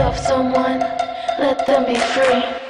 yourself someone, let them be free.